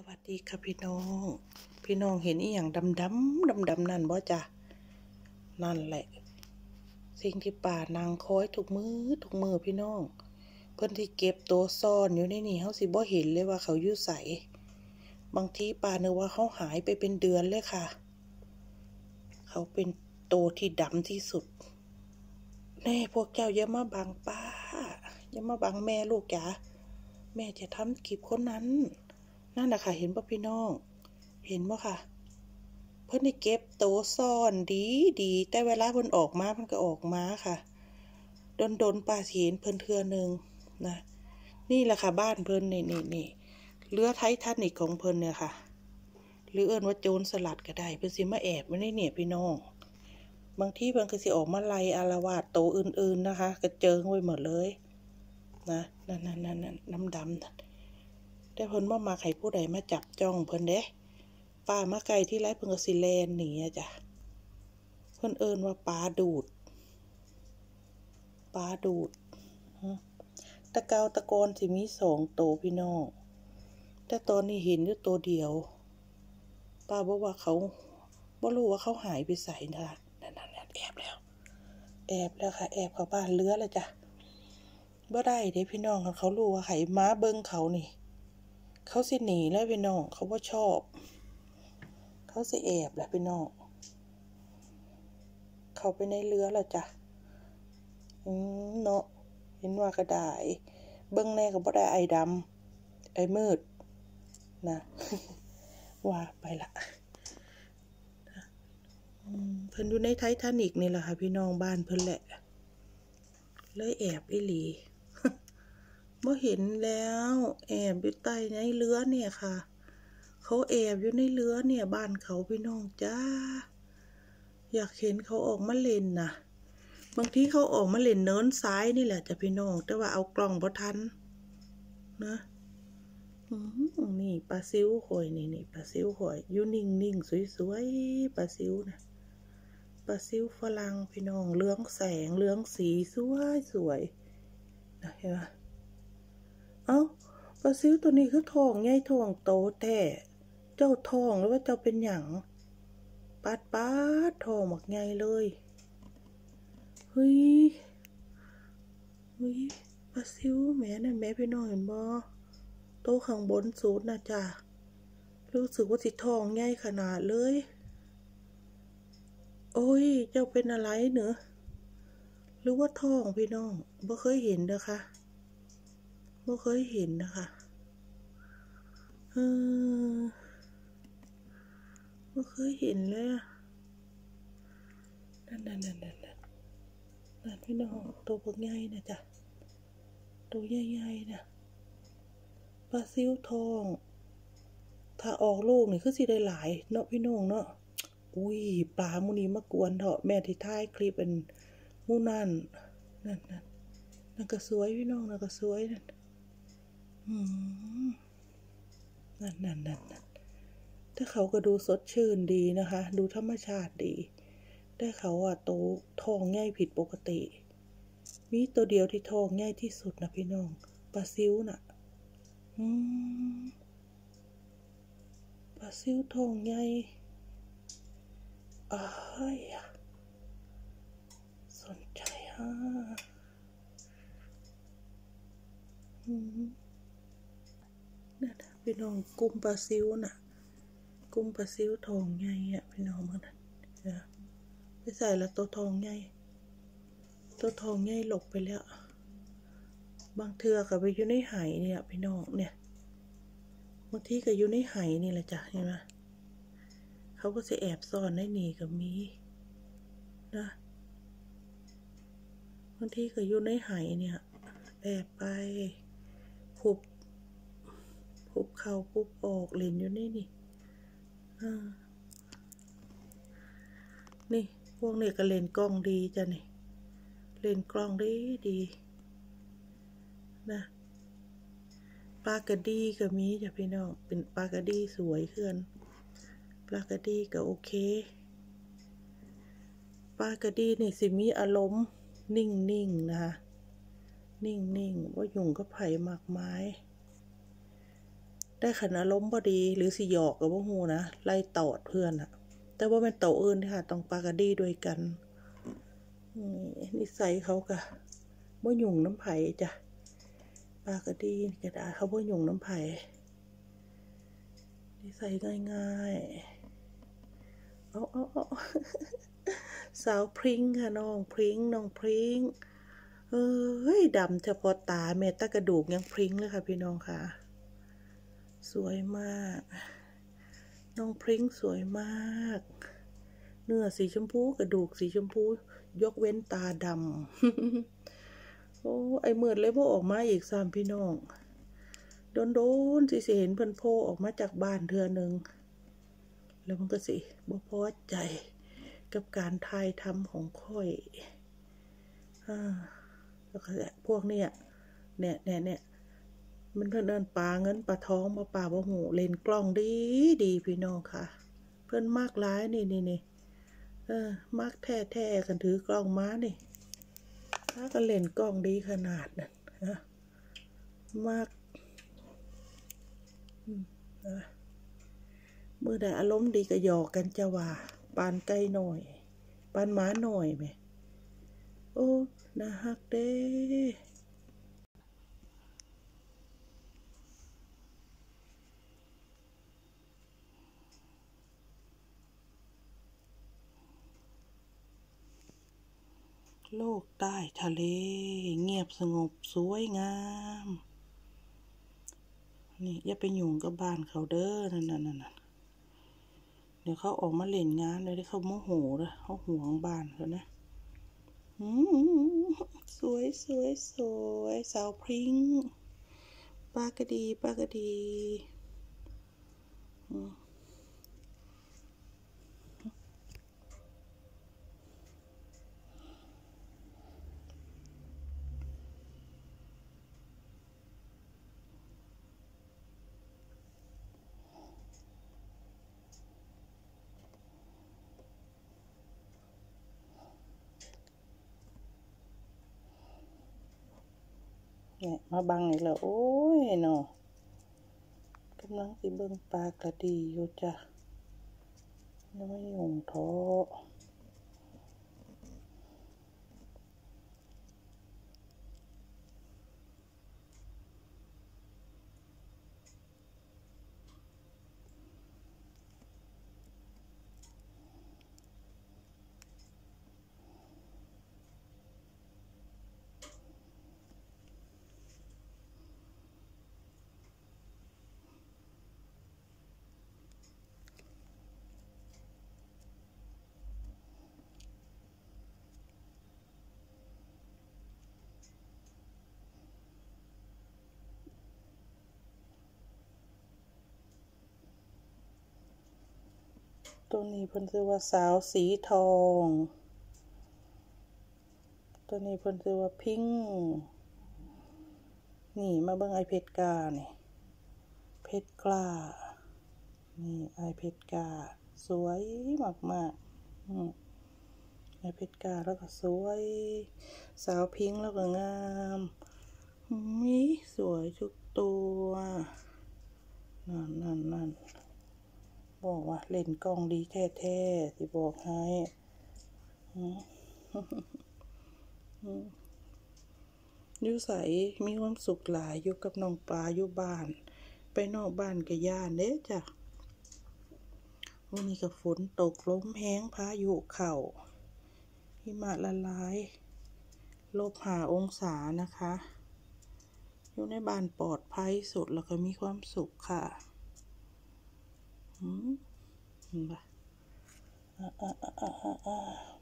สวัสดีค่ะพี่น้อง พี่น้องเห็นอีหยังดำดำดำดำนั่นบ่จ้ะนั่นแหละ สิ่งที่ป่านางคอยทุกมือทุกมือพี่น้อง เพิ่อนที่เก็บตัวซ่อนอยู่ในนี่เฮาสิบ่เห็นเลยว่าเขาอยู่ไสบางทีป่านึกว่าเขาหายไปเป็นเดือนเลยค่ะ เขาเป็นตัวที่ดำที่สุดแน่พวกเจ้าอย่ามาบังป้าอย่ามาบังแม่ลูกจ๋าแม่จะทำคลิปคนนั้น นั่นนะค่ะ เห็นป่ะพี่น้อง เห็นป่ะค่ะ เพิ่นนี่เก็บโตซ่อนดีดีแต่เวลาเพิ่นออกมาเพิ่นก็ออกมาค่ะดนดนป่าสิเห็นเพิ่นเทื่อหนึ่งนะ นี่แหละค่ะ บ้านเพิ่นนี่นี่นี่เรือไททานิกของเพิ่นเนี่ยค่ะ หรือเอิ้นว่าโจรสลัดก็ได้เพิ่นสิมาแอบไว้ในเนี่ยพี่น้อง บางทีเพิ่นก็สิออกมาไล่อารวาสโตอื่นๆนะคะ กระเจิงไว้หมดเลย นะนั่นนั่นนั่นน้ำดำ แต่เพิ่นบ่มาใครผู้ใดมาจับจ้องเพิ่นเด้ป้ามาไกลที่ไรเพิ่นก็สิแลนหนีอะจ้ะเพิ่นเอิ้นว่าปลาดูดปลาดูดตะเกาตะกอนสิมีสองโตวพี่น้องแต่ตอนนี้เห็นอยู่ตัวเดียว ป้าบอกว่าเขาบ่รู้ว่าเขาหายไปใส่นะคะนั่นนั่นแอบแล้ว แอบแล้วค่ะ แอบเข้าบ้านเรือแล้วจ้ะบ่ได้เด้พี่น้องเขารู้ว่าไข่ม้าเบิ่งเขานี่ เขาสิหนีแล้วพี่น้องเขาบ่ชอบ เขาสิแอบแหละพี่น้องเขาไปในเรือแล้วจ้ะอืมเนาะเห็นว่าก็ได้เบิ่งแน่ก็บ่ได้ไอ้ดำไอ้มืดนะว่าไปละเพิ่นอยู่ในไททานิกนี่แหละค่ะพี่น้องบ้านเพิ่นแหละ เลยแอบอีหลี บ่เห็นแล้วแอบอยู่ใต้ในเรือเนี่ยค่ะ เขาแอบอยู่ในเรือเนี่ยบ้านเขาพี่น้องจ้า อยากเห็นเขาออกมาเล่นนะบางทีเขาออกมาเล่นเนินซ้ายนี่แหละจ้ะพี่น้องแต่ว่าเอากล้องบ่ทันนะนี่ปลาซิวหอยนี่นี่ปลาซิวหอยอยู่นิ่งๆสวยๆปลาซิวนะปลาซิวฝรั่งพี่น้องเรืองแสงเรืองสีสวยสวยนะเห็นไหม เอ้าปลาซิวตัวนี้คือทองใหญ่ทองโตแท้เจ้าทองหรือว่าเจ้าเป็นหยังปาดปาดทองหมักใหญ่เลยเฮ้ยเฮ้ยปลาซิวแม่นั่นแม่พี่น้องเห็นบ่โตข้างบนสุดนะจ้ะรู้สึกว่าสิทองใหญ่ขนาดเลย โอ้ย เจ้าเป็นอะไรเนอะหรือว่าทองพี่น้องบ่เคยเห็นนะคะ บ่เคยเห็นนะคะเออบ่เคยเห็นเลยอะนั่นนั่นนั่นนั่นนั่นนั่นพี่น้องตัวพวกใหญ่นะจ๊ะตัวใหญ่ๆนะปลาซิวทอง ถ้าออกลูกนี่คือสิได้หลาย เนาะพี่น้องเนาะอุ้ยปลามูนี้มากวนเถอะแม่ที่ท้ายคลิปเป็นมูนั่นนั่นนั่นนั่นก็สวยพี่น้องนั่นก็สวยนั่น นั่นนั่นนั่นนั่นแต่เขาก็ดูสดชื่นดีนะคะ ดูธรรมชาติดีแต่เขาอะโตทองง่ายผิดปกติ มีตัวเดียวที่ทองง่ายที่สุดนะพี่น้องปลาซิวน่ะปลาซิวทองใหญ่อ้ายอะสนใจฮะอืมนั่นน่ะ พี่น้องกุ้มปลาซิวน่ะกุ้มปลาซิวทองใหญ่อะพี่น้องมันนะไปใส่ละตัวทองใหญ่ตัวทองใหญ่หลบไปแล้ว บางเทือก็ไปอยู่ในไหเนี่ยพี่น้องเนี่ยบางทีก็อยู่ในไหนี่แหละจ้ะเห็นไหมเขาก็จะแอบซ่อนในนี่ก็มีนะบางทีก็อยู่ในไหเนี่ยแอบไป พุบเข้าพุบออกเล่นอยู่ในนี่อ่นี่ พวกนี้ก็เล่นกล้องดีจ้ะนี่ เล่นกล้องดีดีนะปลากระดีก็มีจ้ะพี่น้อง เป็นปลากระดีสวยเขื่อนปลากระดีก็โอเคปลากระดีนี่สิมีอารมณ์นิ่งๆนะคะนิ่งๆว่ายุ่งกับไผ่หมากไมาย ได้ขันอารมณ์บ่ดีหรือสิหยอกกับบ่ฮู้นะไล่ตอดเพื่อนอะแต่ว่าเป็นโตอื่นค่ะต้องปากกะดีด้วยกันนี่นิสัยเขากะบ่ยุ่งน้ำไผ่จ้ะปากกะดีกระดาษเขาบ่ยุ่งน้ำไผนิสัยง่ายๆเอาเอาเอาสาวพริ้งค่ะน้องพริ้งน้องพริ้งเอ้ยดำเฉพาะตาแม่ตากระดูกยังพริ้งเลยค่ะพี่น้องค่ะ สวยมาก น้องพริ้งสวยมาก เนื้อสีชมพูกระดูกสีชมพู ยกเว้นตาดำโอ้ไอเมือดเลยพ่อออกมาอีกสามพี่น้องโดนโดนๆสิสิเห็นเพิ่นโพออกมาจากบ้านเทือหนึ่งแล้วมันก็สิบ่พอใจกับการทายทำของค่อยอ่าแล้วก็พวกเนี้ยเนี่ยเนี่ยเนี่ย มันเพิ่นเดินปลาเงินปลาท้องมาปลาบ่หูเล่นกล้องดีดีพี่น้องค่ะ เพิ่อนมากร้ายนี่นี่นี่เออมากแท้แท้กันถือกล้องมานี่ถ้ากันเล่นกล้องดีขนาดนั้นนะมากเมื่อใดอารมณ์ดีก็หยอกกันจะว่าปานไก่หน่อย ปานหมาหน่อยไหมโอ้น่าฮักเด้ โลกใต้ทะเล เงียบสงบสวยงาม นี่อย่าไปยุ่งกับบ้านเขาเด้อนั่นนั่นนั่นเดี๋ยวเขาออกมาเล่นงานเลยเดี๋ยวเขาโมโหเลยเขาห่วงบ้านเขานะสวยสวยสวยสาวพริ้งปากระดีปากระดี เนี่ยมาบังอีกแล้ว โอ้ยเนาะกำลังสิเบิ่งปลากระดีอยู่จ้ะยังไม่ยงท้อ ตัวนี้เพิ่นชื่อว่าสาวสีทอง ตัวนี้เพิ่นชื่อว่าพิงค์นี่มาเบิ่งไอเพชรกาเนี่เพชรกล้า นี่ไอเพชรกา สวยมากๆอืมไอเพชรกาแล้วก็สวย สาวพิงค์แล้วก็งามมีสวยทุกตัว นั่นนั่นนั่น บอกว่าเล่นกล้องดีแท้ๆที่บอกให้อืมอือยู่ใสมีความสุขหลายอยู่กับน้องปลาอยู่บ้าน ไปนอกบ้านก็ย่านเด้จ้ะวันนี้ก็ฝนตกล้มแห้งพายุเข่าหิมะละลายลบหาองศานะคะ อยู่ในบ้านปลอดภัยสุดแล้วก็มีความสุขค่ะ อืมเห็นปะอะอะอะอะอะ